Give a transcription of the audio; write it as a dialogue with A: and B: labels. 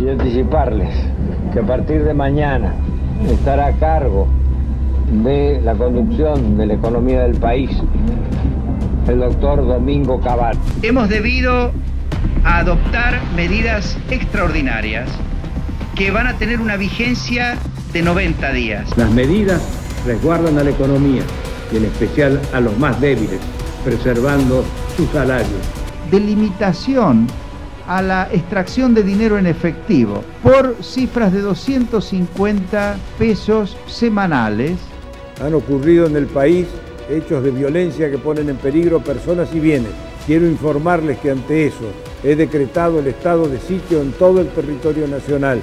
A: y anticiparles que a partir de mañana estará a cargo de la conducción de la economía del país el doctor Domingo Cabat.
B: Hemos debido adoptar medidas extraordinarias que van a tener una vigencia de 90 días.
C: Las medidas resguardan a la economía y en especial a los más débiles, preservando sus salarios.
D: Delimitación a la extracción de dinero en efectivo por cifras de 250 pesos semanales.
C: Han ocurrido en el país hechos de violencia que ponen en peligro personas y bienes. Quiero informarles que ante eso he decretado el estado de sitio en todo el territorio nacional